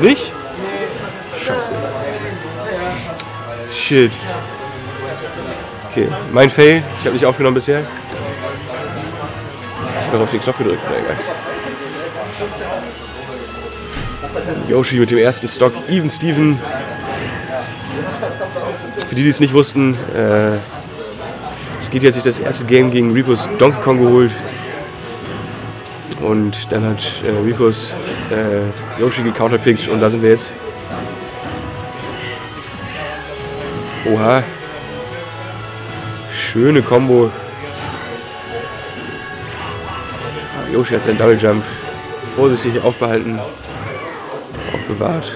Nicht? Scheiße. Shit. Okay, mein Fail. Ich habe nicht aufgenommen bisher. Ich habe noch auf den Knopf gedrückt. Na, egal. Yoshi mit dem ersten Stock. Even Steven. Für die, die es nicht wussten, äh, es geht jetzt sich das erste Game gegen Ripos Donkey Kong geholt. Und dann hat äh, Ripos äh, Yoshi gecounterpickt und da sind wir jetzt. Oha. Schöne Combo. Yoshi hat seinen Double Jump vorsichtig aufbehalten, aufbewahrt.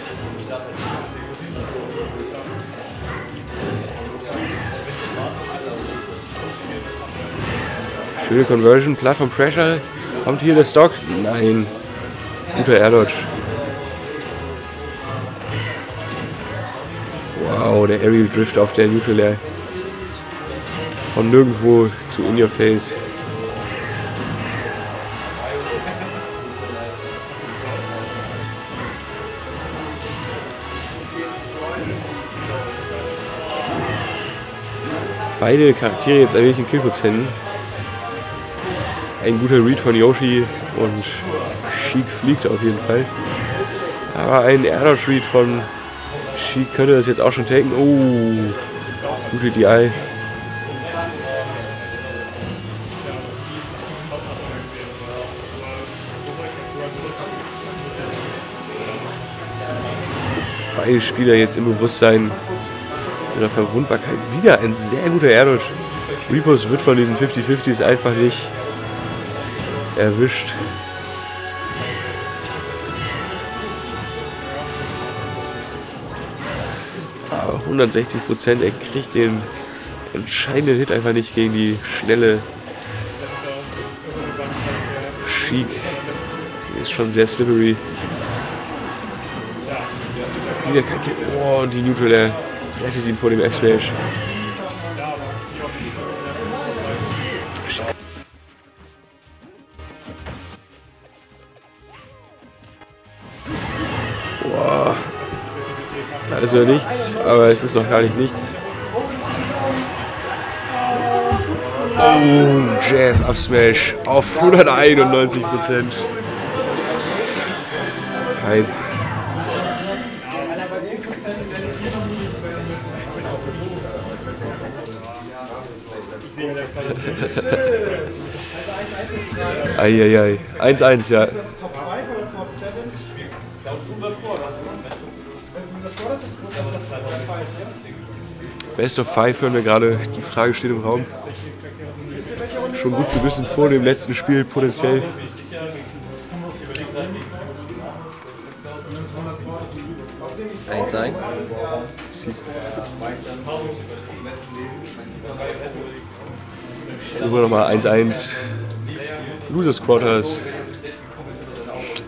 Schöne Conversion, Plattform Pressure. Kommt hier der Stock? Nein. Guter Air Dodge. Wow, der Aerial Drift auf der Neutral Air. Von nirgendwo zu In Your Face. Beide Charaktere jetzt ein wenig in Killprozenten. Ein guter Read von Yoshi und Sheik fliegt auf jeden Fall. Aber ein Air Read von Sheik könnte das jetzt auch schon taken. Oh, gute DI. Beide Spieler jetzt im Bewusstsein ihrer Verwundbarkeit. Wieder ein sehr guter Air Repos wird von diesen 50-50s einfach nicht erwischt. Aber 160 Prozent, er kriegt den entscheidenden Hit einfach nicht gegen die schnelle Chic. Ist schon sehr slippery. Wieder kein Kick. Oh, und die Neutral, der rettet ihn vor dem F-Smash. Alles oder nichts, aber es ist noch gar nicht nichts. Oh, Jab, Up Smash auf 191 Prozent. Hype. Eieiei. 1-1, ja. Best of Five hören wir gerade. Die Frage steht im Raum. Schon gut zu wissen vor dem letzten Spiel potenziell. Eins, eins. Immer nochmal 1-1. Losers Quarters.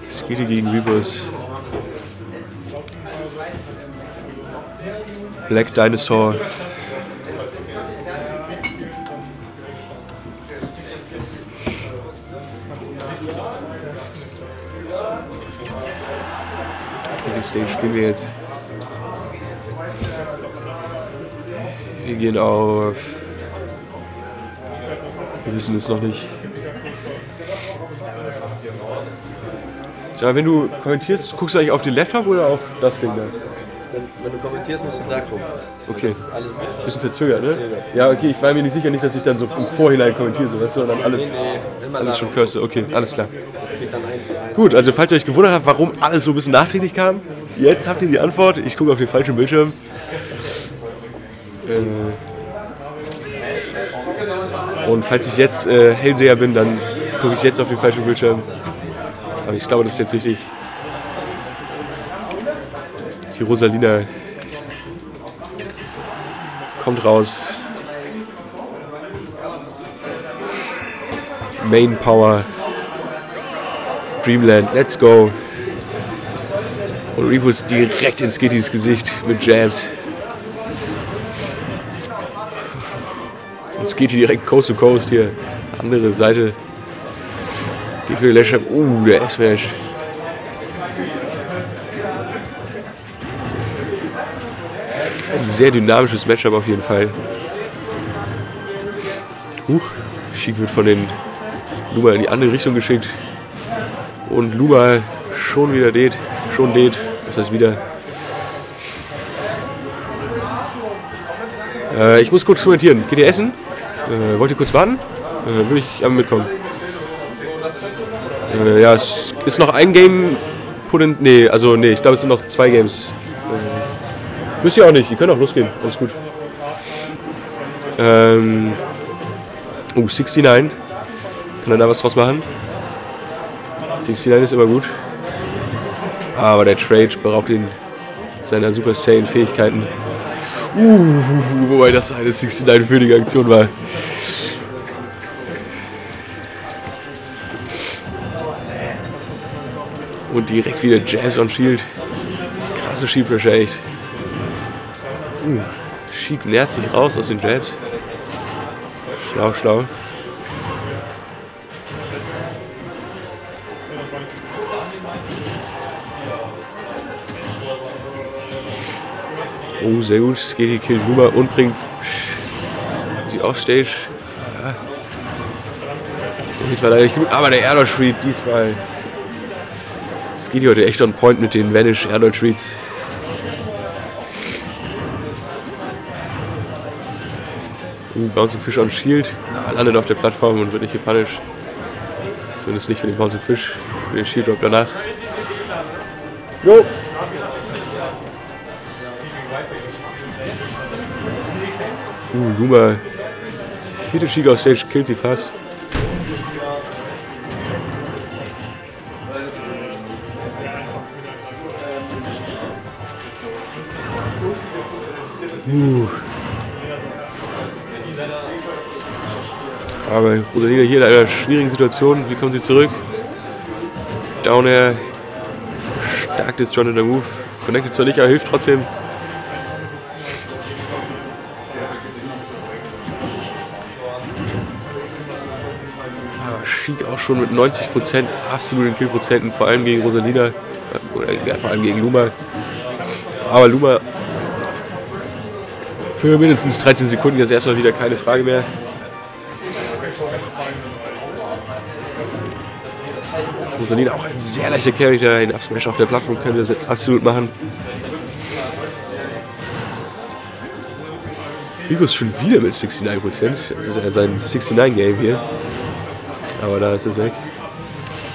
Skitty gegen Rebus. Black Dinosaur. Welche Stage spielen wir jetzt? Wir gehen auf. Wir wissen es noch nicht. Sag, wenn du kommentierst, guckst du eigentlich auf den Laptop oder auf das Ding da? Wenn, wenn du kommentierst, musst du da gucken. Okay. Das ist alles. Bisschen verzögert, ne? Ja, okay, ich war mir nicht sicher, nicht, dass ich dann so im Vorhinein kommentiere, so, weißt du, und dann alles, Nee, alles schon curse. Okay, alles klar. Das geht dann eins zu eins. Gut, also falls ihr euch gewundert habt, warum alles so ein bisschen nachträglich kam, jetzt habt ihr die Antwort. Ich gucke auf den falschen Bildschirm. Äh, Und falls ich jetzt äh, Hellseher bin, dann gucke ich jetzt auf den falschen Bildschirm. Aber ich glaube, das ist jetzt richtig. Die Rosalina kommt raus. Main Power. Dreamland, let's go. Und Rebus direkt ins Gittys Gesicht mit Jabs. Und Skitty direkt Coast to Coast hier. Andere Seite. Geht für die Lash Uh, der S-Smash. Sehr dynamisches Matchup auf jeden Fall. Huch, Schick wird von den Luma in die andere Richtung geschickt. Und Luma schon wieder deed, schon deed, das heißt wieder. Äh, ich muss kurz kommentieren. Geht ihr essen? Äh, wollt ihr kurz warten? Äh, will ich einmal mitkommen. Äh, ja, es ist noch ein Game. Nee, also nee, ich glaube es sind noch zwei Games. Müsst ihr auch nicht, ihr könnt auch losgehen. Alles gut. Ähm, oh, 69. Kann er da was draus machen? 69 ist immer gut. Aber der Trade beraubt ihn seiner Super Saiyan-Fähigkeiten. Uh, wobei das eine 69 für die Aktion war. Und direkt wieder Jabs on Shield. Krasse Shield Pressure, echt. Uh, Sheik nähert sich raus aus den Jabs. Schlau, schlau. Oh, sehr gut. Skitty killt Luma und bringt sie auf Stage. Ja. Der war leider nicht gut, aber der Air Read diesmal. Skitty heute echt on point mit den Vanish Air Reads. Bouncing Fish on Shield. Landet auf der Plattform und wird nicht gepunished. Zumindest nicht für den Bouncing Fish. Für den Shield Drop danach. Jo! Uh, Luma. Hitoshi auf Stage killt sie fast. Uh. Aber Rosalina hier in einer schwierigen Situation. Wie kommen sie zurück? Down Air. Stark disjointed Move. Connected zwar nicht, aber hilft trotzdem. Sheik auch schon mit 90% absoluten Killprozenten, vor allem gegen Rosalina, oder ja, vor allem gegen Luma. Aber Luma für mindestens 13 Sekunden jetzt erstmal wieder keine Frage mehr. Rosalina auch ein sehr leichter Charakter, ein Upsmash auf der Plattform können wir das jetzt absolut machen. Rico ist schon wieder mit 69%. Das ist ja sein 69-Game hier. Aber da ist es weg.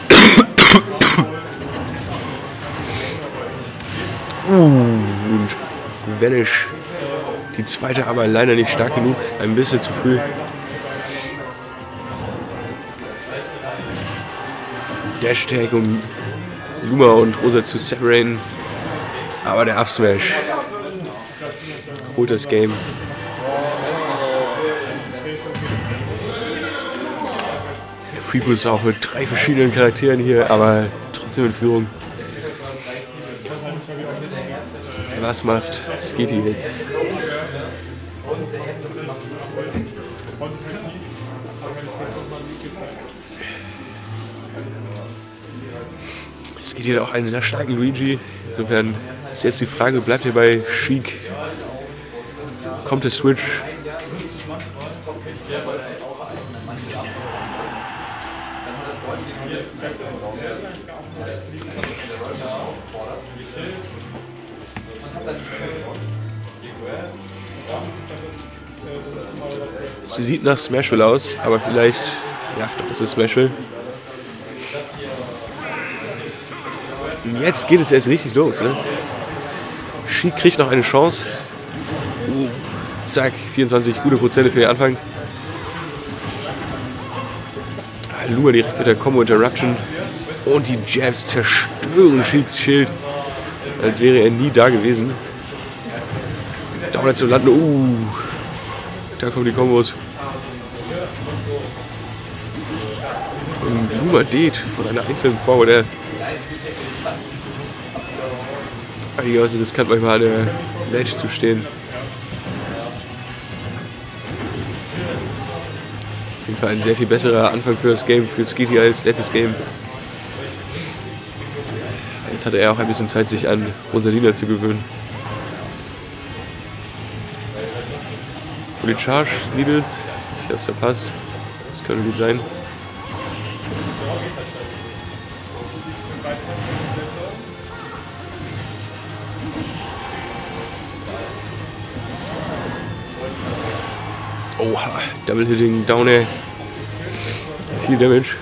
uh, und Vanish. Die zweite aber leider nicht stark genug. Ein bisschen zu früh. Dash-Tag, um Luma und Rosa zu separaten. Aber der Upsmash holt das Game. Creepo ist auch mit drei verschiedenen Charakteren hier, aber trotzdem in Führung. Was macht Skitty jetzt? Skitty hat auch einen sehr starken Luigi. Insofern ist jetzt die Frage, bleibt er bei Chic? Kommt der Switch? Sie sieht nach Smashville aus, aber vielleicht, ja, doch, es Smashville. Jetzt geht es erst richtig los. Ne? Sheik kriegt noch eine Chance. Uh, zack, 24 gute Prozente für den Anfang. Luma direkt mit der Combo Interruption. Und die Jabs zerstören Sheiks Schild. Als wäre er nie da gewesen. Dauert zu landen. Uh, da kommen die Kombos. Und Luma deed von einer einzelnen Forward Air. Einigermaßen riskant manchmal an der Ledge zu stehen. Auf jeden Fall ein sehr viel besserer Anfang für das Game, für Skitty als letztes Game. Jetzt hatte er auch ein bisschen Zeit, sich an Rosalina zu gewöhnen. Fully Charge Needles. Ich hab's verpasst. Das könnte gut sein. Oha, Double Hitting, Down Air. Viel Damage.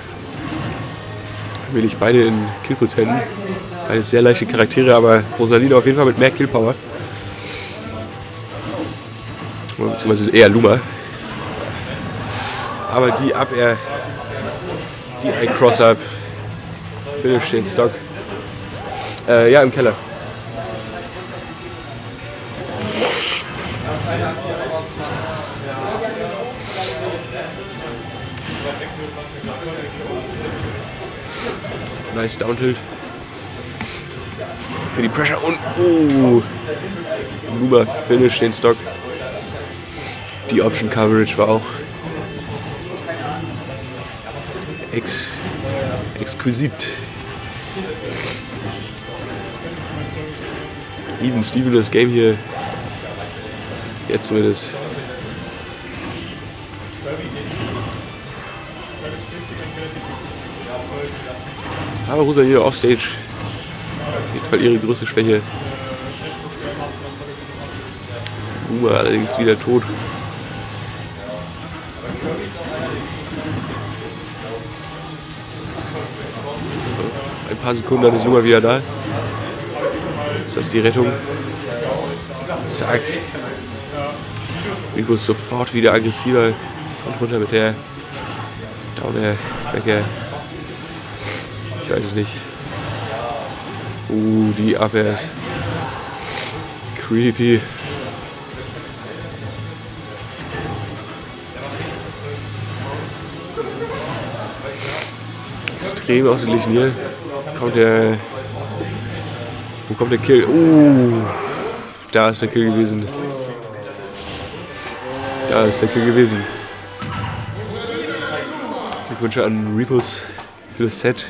Will ich beide in Killputs Händen. Beide sehr leichte Charaktere, aber Rosalina auf jeden Fall mit mehr Killpower. Beziehungsweise eher Luma. Aber die Up-Air, die Eye-Cross-Up, Finish den Stock. Äh, ja, im Keller. Nice Downtilt. Für die Pressure und oh, Luma Finish den Stock. Die Option Coverage war auch ex exquisit. Even Steven das Game hier jetzt zumindest Aber Rosalie offstage. Auf jeden Fall ihre größte Schwäche. Uma allerdings wieder tot. Ein paar Sekunden, dann ist Luma wieder da. Ist das die Rettung? Zack. Rico ist sofort wieder aggressiver. Und runter mit der Down der Becker. Ich weiß es nicht. Uh, die Abwehr ist creepy. Extrem ausgeglichen hier. Kommt der. Wo kommt der Kill? Uh, da ist der Kill gewesen. Da ist der Kill gewesen. Glückwünsche an Repos für das Set.